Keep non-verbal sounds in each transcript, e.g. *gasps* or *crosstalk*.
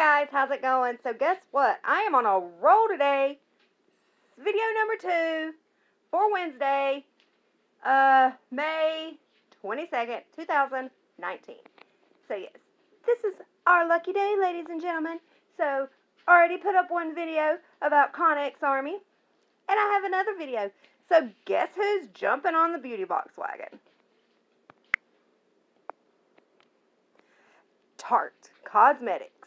guys, how's it going? So guess what? I am on a roll today. Video number two for Wednesday, uh, May 22nd, 2019. So yes, this is our lucky day, ladies and gentlemen. So already put up one video about Connex Army, and I have another video. So guess who's jumping on the beauty box wagon? Tarte Cosmetics.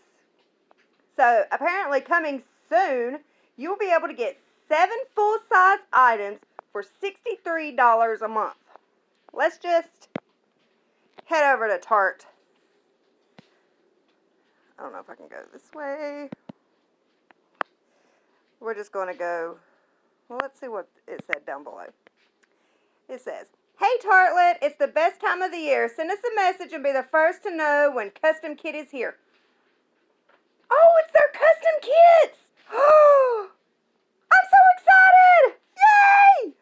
So apparently coming soon, you'll be able to get seven full-size items for $63 a month. Let's just head over to Tarte. I don't know if I can go this way. We're just going to go, well, let's see what it said down below. It says, Hey Tartlet, it's the best time of the year. Send us a message and be the first to know when Custom Kit is here. Oh, it's their custom kits! Oh, I'm so excited! Yay!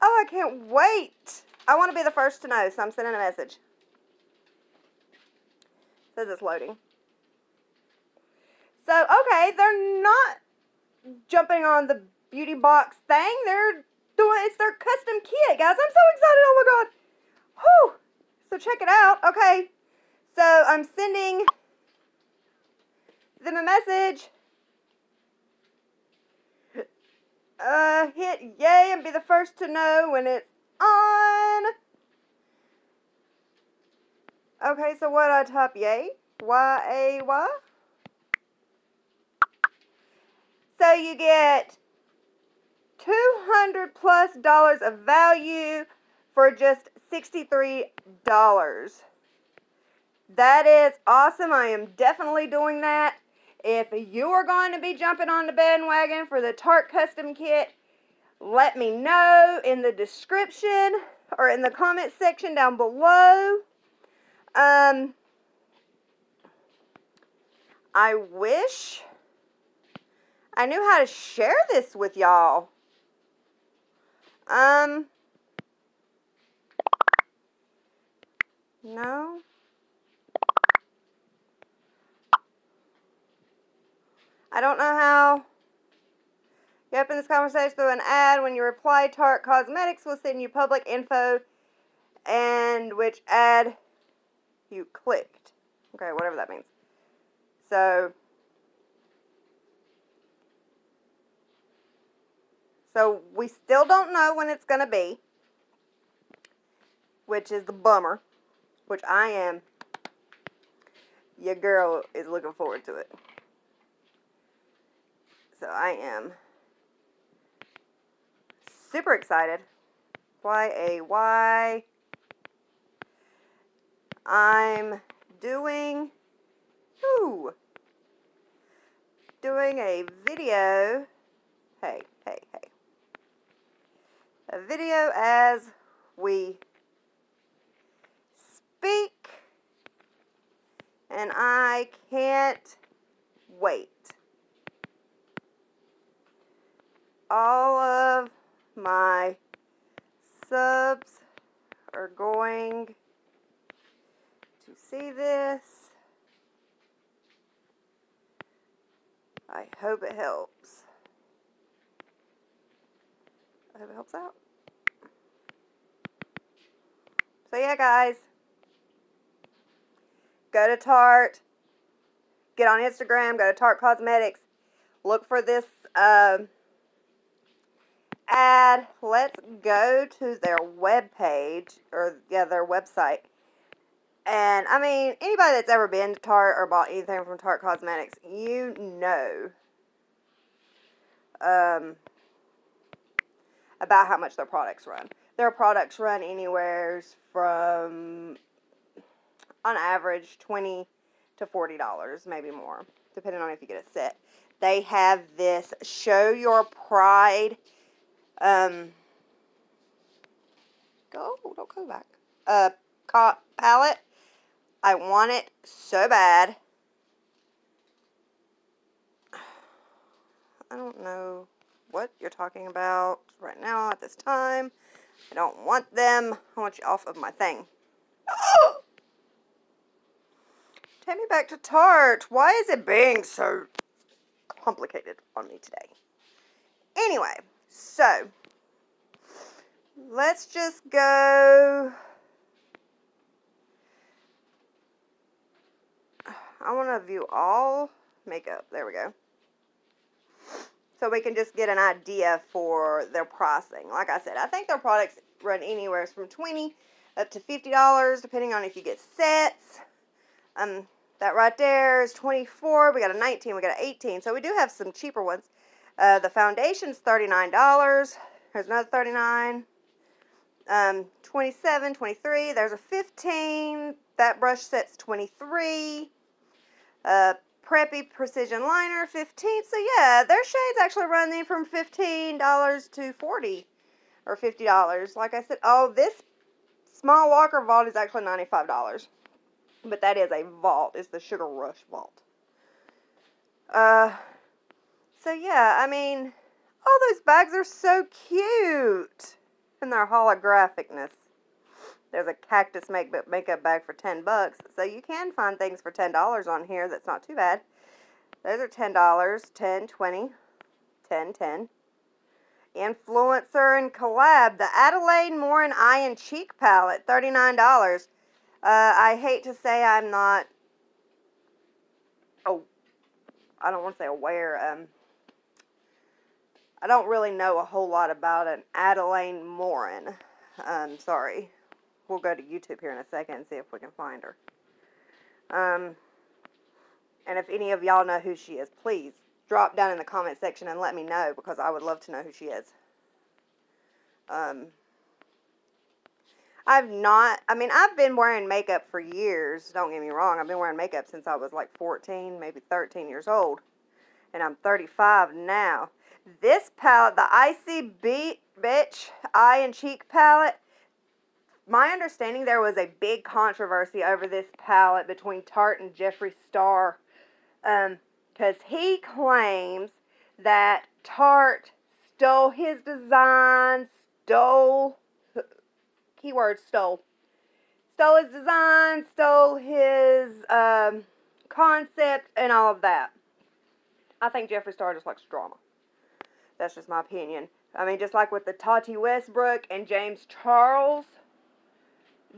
Oh, I can't wait. I want to be the first to know, so I'm sending a message. It says it's loading. So, okay, they're not jumping on the beauty box thing. They're doing, it's their custom kit, guys. I'm so excited. Oh, my God. Whew. So, check it out. Okay. So, I'm sending them a message. Uh, hit yay and be the first to know when it's on. Okay, so what I type yay? Y-A-Y? So you get 200 plus dollars of value for just $63. That is awesome. I am definitely doing that. If you are going to be jumping on the bandwagon for the Tarte Custom Kit, let me know in the description or in the comment section down below. Um, I wish I knew how to share this with y'all. Um, no. I don't know how. You open this conversation through an ad. When you reply, Tarte Cosmetics will send you public info and which ad you clicked. Okay, whatever that means. So, so we still don't know when it's going to be, which is the bummer, which I am. Your girl is looking forward to it. So I am super excited. Y-A-Y. I'm doing, ooh, doing a video, hey, hey, hey, a video as we speak, and I can't wait. All of my subs are going to see this. I hope it helps. I hope it helps out. So yeah, guys. Go to Tarte. Get on Instagram. Go to Tarte Cosmetics. Look for this... Um, ad, let's go to their web page, or yeah, their website. And I mean, anybody that's ever been to Tarte or bought anything from Tarte Cosmetics, you know um, about how much their products run. Their products run anywhere from, on average, 20 to $40, maybe more, depending on if you get a set. They have this Show Your Pride um, go, don't go back. Uh, palette. I want it so bad. *sighs* I don't know what you're talking about right now at this time. I don't want them. I want you off of my thing. *gasps* Take me back to Tarte. Why is it being so complicated on me today? Anyway, so let's just go. I want to view all makeup. There we go. So we can just get an idea for their pricing. Like I said, I think their products run anywhere from 20 up to $50 depending on if you get sets. Um, that right there is 24. We got a 19. We got an 18. So we do have some cheaper ones. Uh, the foundation's $39. There's another 39 um, 27 23 There's a 15 That brush set's 23 uh, Preppy Precision Liner, 15 So yeah, their shades actually run from $15 to 40 or $50. Like I said, oh, this small Walker Vault is actually $95. But that is a vault. It's the Sugar Rush Vault. Uh, so yeah, I mean, all those bags are so cute in their holographicness. There's a cactus make makeup bag for 10 bucks. So you can find things for $10 on here. That's not too bad. Those are $10, 10, 20, 10, 10. Influencer and collab. The Adelaine Morin Eye and Cheek Palette, $39. Uh, I hate to say I'm not, oh, I don't want to say aware. Um, I don't really know a whole lot about an Adelaine Morin. Um, sorry. We'll go to YouTube here in a second and see if we can find her. Um, and if any of y'all know who she is, please drop down in the comment section and let me know because I would love to know who she is. Um, I've not, I mean, I've been wearing makeup for years. Don't get me wrong. I've been wearing makeup since I was like 14, maybe 13 years old. And I'm 35 now. This palette, the Icy Beat Bitch Eye and Cheek palette, my understanding there was a big controversy over this palette between Tarte and Jeffree Star. Um, because he claims that Tarte stole his design, stole keyword stole. Stole his design, stole his um, concept, and all of that. I think Jeffree Star just likes drama. That's just my opinion. I mean, just like with the Tati Westbrook and James Charles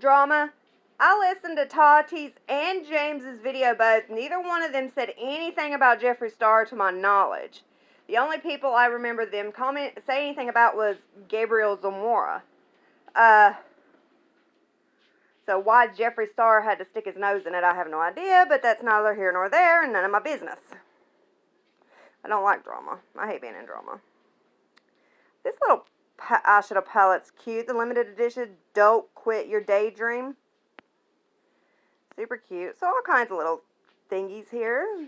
drama, I listened to Tati's and James's video both. Neither one of them said anything about Jeffree Star to my knowledge. The only people I remember them comment say anything about was Gabriel Zamora. Uh, so why Jeffree Star had to stick his nose in it, I have no idea, but that's neither here nor there and none of my business. I don't like drama. I hate being in drama. This little eyeshadow palette's cute. The limited edition Don't Quit Your Daydream. Super cute. So all kinds of little thingies here.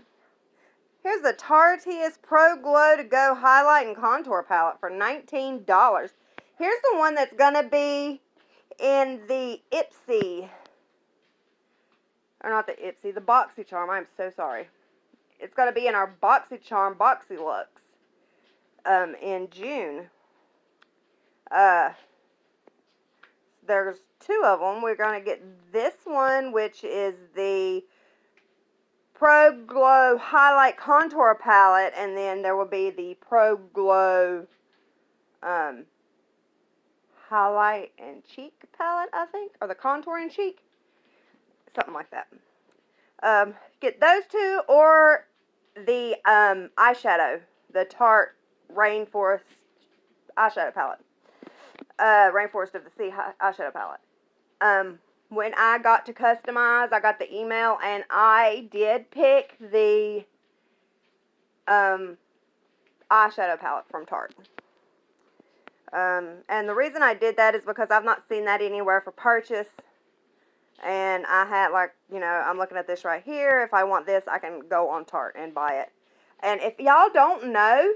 Here's the Tarteist Pro Glow To Go Highlight and Contour Palette for $19. Here's the one that's going to be in the Ipsy, or not the Ipsy, the BoxyCharm. I'm so sorry. It's going to be in our BoxyCharm BoxyLuxe um, in June. Uh, there's two of them. We're going to get this one, which is the Pro Glow Highlight Contour Palette, and then there will be the Pro Glow um, highlight and cheek palette, I think, or the contour and cheek, something like that. Um, get those two or the um, eyeshadow, the Tarte Rainforest eyeshadow palette, uh, Rainforest of the Sea eyeshadow palette. Um, when I got to customize, I got the email and I did pick the um, eyeshadow palette from Tarte. Um, and the reason I did that is because I've not seen that anywhere for purchase. And I had like, you know, I'm looking at this right here. If I want this, I can go on Tarte and buy it. And if y'all don't know,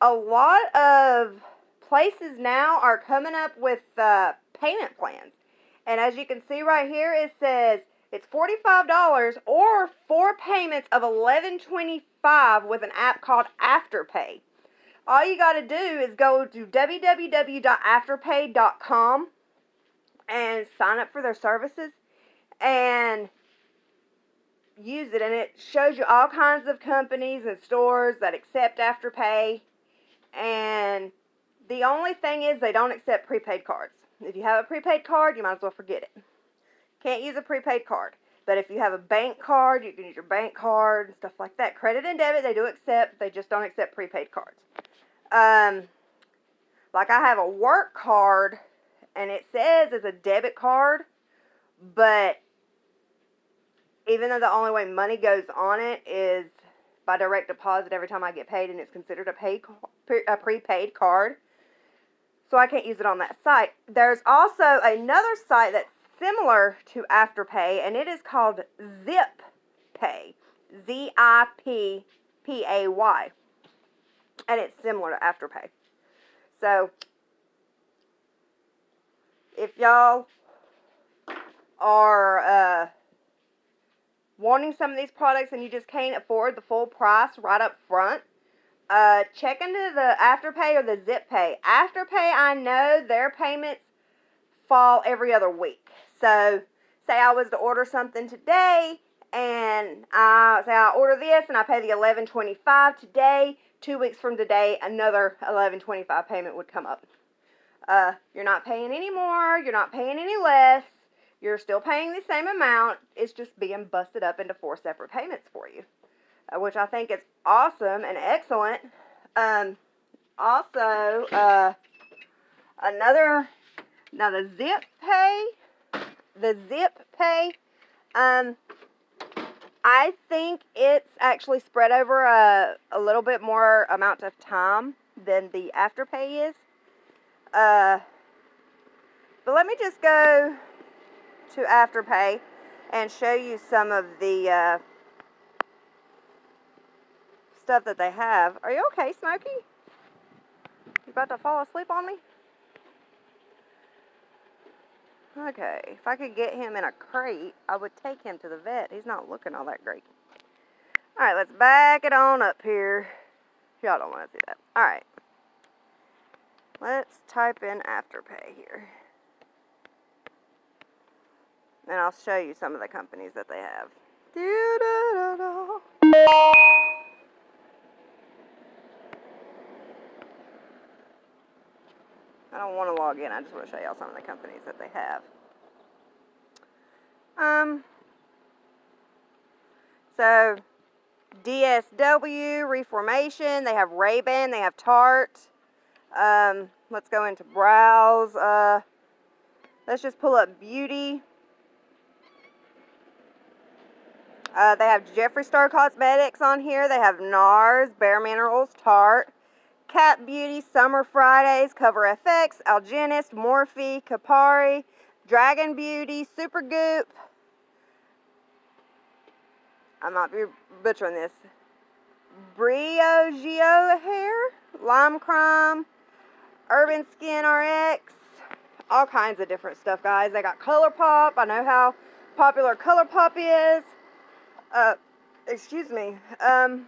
a lot of places now are coming up with uh, payment plans. And as you can see right here, it says it's $45 or four payments of $11.25 with an app called Afterpay all you got to do is go to www.afterpay.com and sign up for their services. And use it, and it shows you all kinds of companies and stores that accept Afterpay. And the only thing is, they don't accept prepaid cards. If you have a prepaid card, you might as well forget it. Can't use a prepaid card. But if you have a bank card, you can use your bank card and stuff like that. Credit and debit, they do accept. They just don't accept prepaid cards. Um, like I have a work card, and it says it's a debit card, but even though the only way money goes on it is by direct deposit every time I get paid, and it's considered a paid a prepaid card, so I can't use it on that site. There's also another site that's similar to Afterpay, and it is called Zip Pay. Z I P P A Y. And it's similar to Afterpay. So, if y'all are uh, wanting some of these products and you just can't afford the full price right up front, uh, check into the Afterpay or the Zip Pay. Afterpay, I know their payments fall every other week. So, say I was to order something today, and I say I order this and I pay the eleven twenty five today. Two weeks from today, another eleven twenty five payment would come up. Uh, you're not paying any more. You're not paying any less. You're still paying the same amount. It's just being busted up into four separate payments for you, which I think is awesome and excellent. Um, also, uh, another now the Zip Pay the Zip Pay, um, I think it's actually spread over a, a little bit more amount of time than the Afterpay is. Uh, but let me just go to Afterpay and show you some of the uh, stuff that they have. Are you okay, Smokey? You about to fall asleep on me? Okay, if I could get him in a crate, I would take him to the vet. He's not looking all that great. Alright, let's back it on up here. Y'all don't want to see that. Alright. Let's type in Afterpay here. And I'll show you some of the companies that they have. I don't want to log in. I just want to show y'all some of the companies that they have. Um, so DSW, Reformation, they have Ray-Ban, they have Tarte. Um, let's go into Browse. Uh, let's just pull up Beauty. Uh, they have Jeffree Star Cosmetics on here. They have NARS, Bare Minerals, Tarte. Cat Beauty, Summer Fridays, Cover FX, Algenist, Morphe, Capari, Dragon Beauty, Supergoop. I might be butchering this. Briogeo Hair, Lime Crime, Urban Skin RX, all kinds of different stuff, guys. They got ColourPop. I know how popular ColourPop is. Uh, excuse me. Um,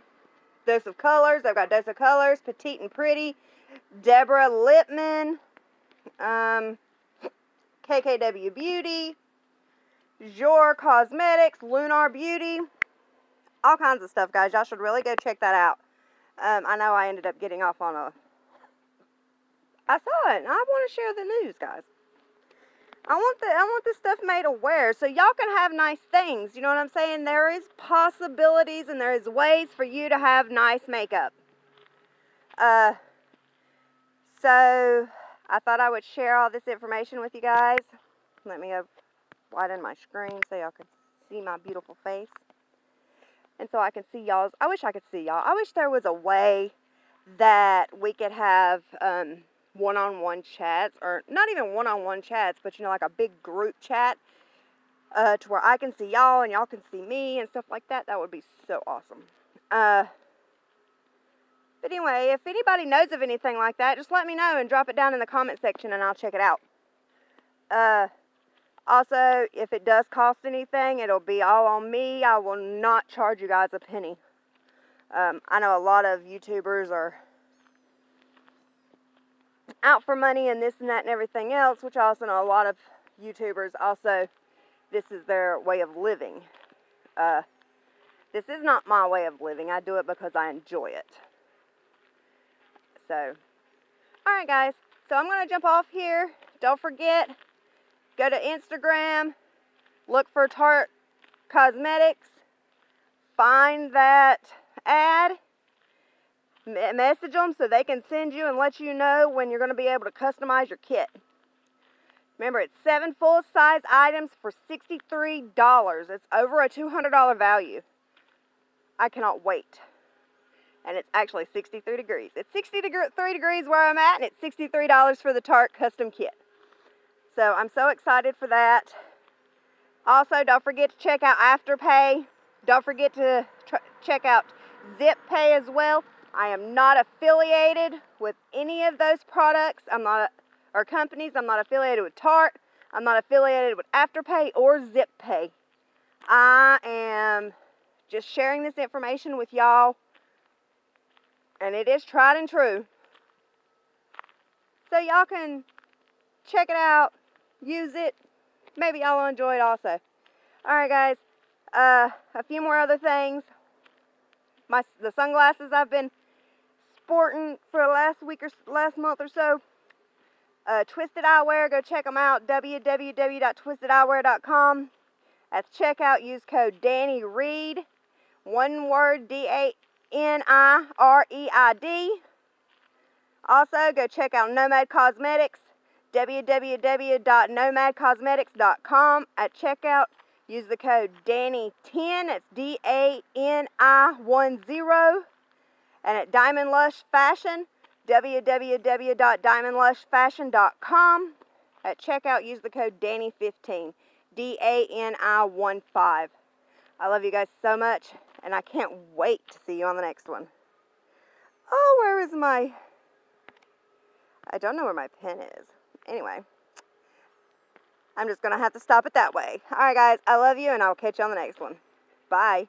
Dose of Colors. I've got Dose of Colors, Petite and Pretty, Deborah Lippmann, um, KKW Beauty, Jouer Cosmetics, Lunar Beauty, all kinds of stuff, guys. Y'all should really go check that out. Um, I know I ended up getting off on a... I saw it, and I want to share the news, guys. I want the I want this stuff made aware so y'all can have nice things. You know what I'm saying? There is possibilities and there is ways for you to have nice makeup. Uh so I thought I would share all this information with you guys. Let me widen my screen so y'all can see my beautiful face. And so I can see y'all's I wish I could see y'all. I wish there was a way that we could have um one-on-one chats or not even one-on-one chats but you know like a big group chat uh, to where I can see y'all and y'all can see me and stuff like that that would be so awesome. Uh, but anyway if anybody knows of anything like that just let me know and drop it down in the comment section and I'll check it out. Uh, also if it does cost anything it'll be all on me. I will not charge you guys a penny. Um, I know a lot of YouTubers are out for money and this and that and everything else, which I also know a lot of YouTubers also, this is their way of living. Uh, This is not my way of living. I do it because I enjoy it. So, alright guys. So I'm going to jump off here. Don't forget, go to Instagram, look for Tarte Cosmetics, find that ad, message them so they can send you and let you know when you're going to be able to customize your kit. Remember, it's seven full-size items for $63. It's over a $200 value. I cannot wait. And it's actually 63 degrees. It's 63 degrees where I'm at, and it's $63 for the Tarte custom kit. So I'm so excited for that. Also, don't forget to check out Afterpay. Don't forget to check out ZipPay as well. I am not affiliated with any of those products. I'm not or companies. I'm not affiliated with Tarte. I'm not affiliated with Afterpay or ZipPay. I am just sharing this information with y'all. And it is tried and true. So y'all can check it out, use it. Maybe y'all will enjoy it also. Alright guys, uh, a few more other things. My The sunglasses I've been sporting for the last week or last month or so uh, Twisted Eyewear, go check them out. www.twistedeyewear.com. At checkout, use code Dani Reid. One word, D-A-N-I-R-E-I-D. Also, go check out Nomad Cosmetics. www.nomadcosmetics.com. At checkout, use the code Dani10. It's D-A-N-I-1-0. And at Diamond Lush Fashion, www.diamondlushfashion.com. At checkout, use the code DANI15. D A N I 1 5. I love you guys so much, and I can't wait to see you on the next one. Oh, where is my. I don't know where my pen is. Anyway, I'm just going to have to stop it that way. Alright, guys, I love you, and I'll catch you on the next one. Bye.